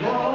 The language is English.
Lord.